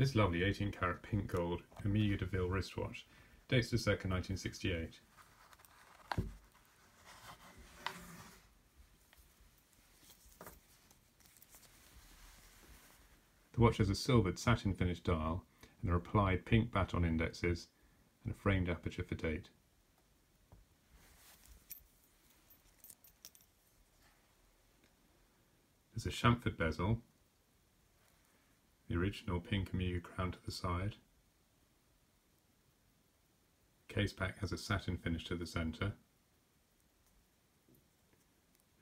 This lovely 18 karat pink gold Omega DeVille wristwatch dates to circa 1968. The watch has a silvered satin finished dial and are applied pink baton indexes and a framed aperture for date. There's a chamfered bezel, original pink Omega crown to the side. Case back has a satin finish to the centre.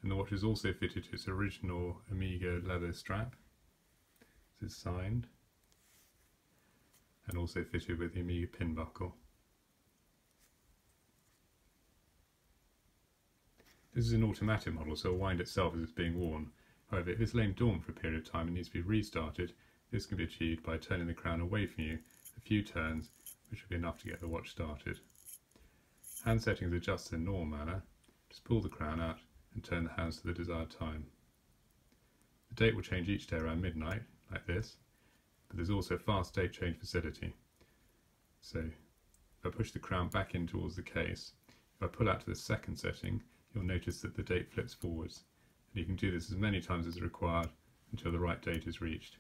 And the watch is also fitted to its original Omega leather strap. This is signed. And also fitted with the Omega pin buckle. This is an automatic model, so it'll wind itself as it's being worn. However, if it's lain dormant for a period of time and needs to be restarted, this can be achieved by turning the crown away from you a few turns, which will be enough to get the watch started. Hand settings adjusted in normal manner. Just pull the crown out and turn the hands to the desired time. The date will change each day around midnight, like this, but there's also fast date change facility. So, if I push the crown back in towards the case, if I pull out to the second setting, you'll notice that the date flips forwards. And you can do this as many times as required until the right date is reached.